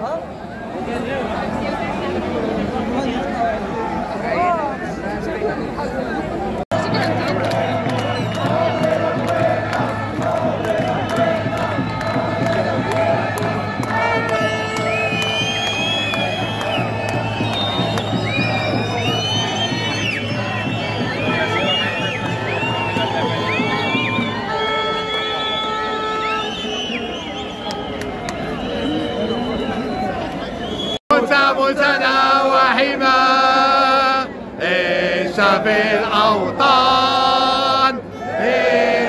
어? متنا وحما في الأوطان؟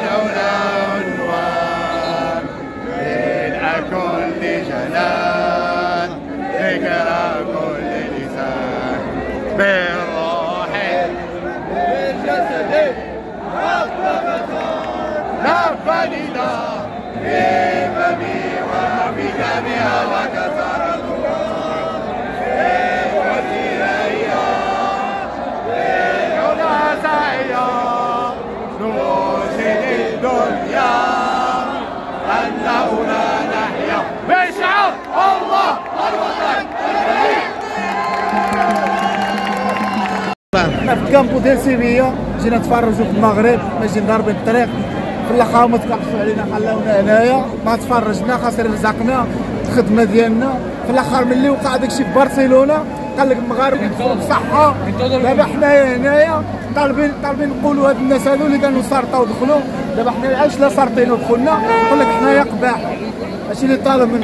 لولا عنوان من كل جلال الله الوطن حنا في كامبو ديال سيفيا جينا نتفرجوا في المغرب ماشي ضاربين الطريق في الآخر ما تكحشوا علينا خلاونا هنايا ما تفرجنا خاطر رزقنا الخدمه ديالنا في الآخر ملي وقع داكشي في برشلونه قال لك المغاربة. بصحه دابا حنايا هنايا طالبين طالبين نقولوا هاد الناس هادو اللي كانوا سارطوا ودخلوا دابا حنا علاش لا سارطين ودخلنا نقول لك حنايا قباح. هادشي اللي طالب من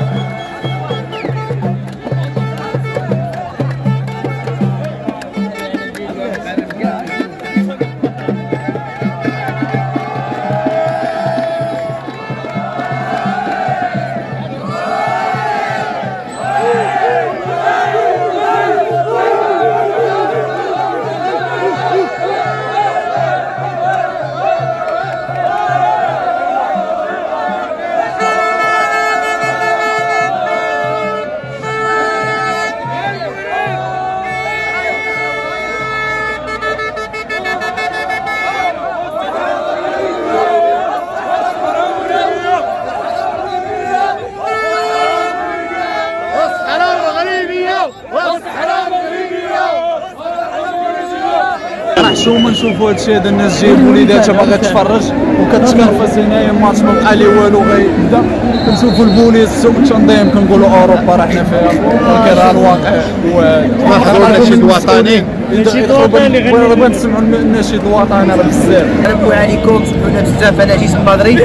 حشومه نشوفوا هادشي هذا الناس جايب وليداتها باغا تفرج. وكتكرفس هنايا الماتش ما بقى لي والو غيبدا كنشوفوا البوليس سوق التنظيم كنقولوا أوروبا راه حنا فيها. ولكن راه الواقع هو نحضروا النشيد الوطني النشيد الوطني بغينا نسمعوا النشيد الوطني راه بزاف. نربوا عليكم. سمحونا بزاف. أنا جيت من مدريد.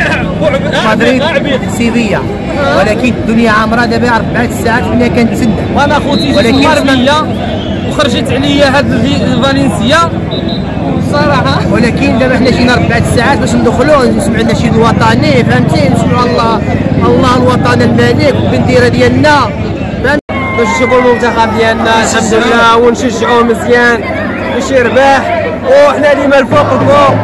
مدريد سيفيا ولكن الدنيا عامرة. دابا أربع ساعات حنا كنتسنى. وأنا خوتي جيت ولكن وخرجت عليا هاد الفي- فالنسيا. صراحة. ولكن دابا حنا جينا أربع ساعات باش ندخلوا نسمعوا النشيد الوطني فهمتي؟ نسمعوا الله الله الوطن الملك والبنديرة ديالنا. باش نشوفوا المنتخب ديالنا الحمد لله. ونشجعوه مزيان. باش يربح. وحنا ديما الفوق الفوق.